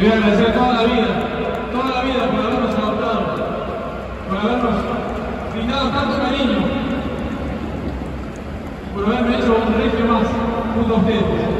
Y voy a agradecer toda la vida, toda la vida por habernos adoptado, por habernos brindado tanto cariño, por haberme hecho un regio más junto a ustedes.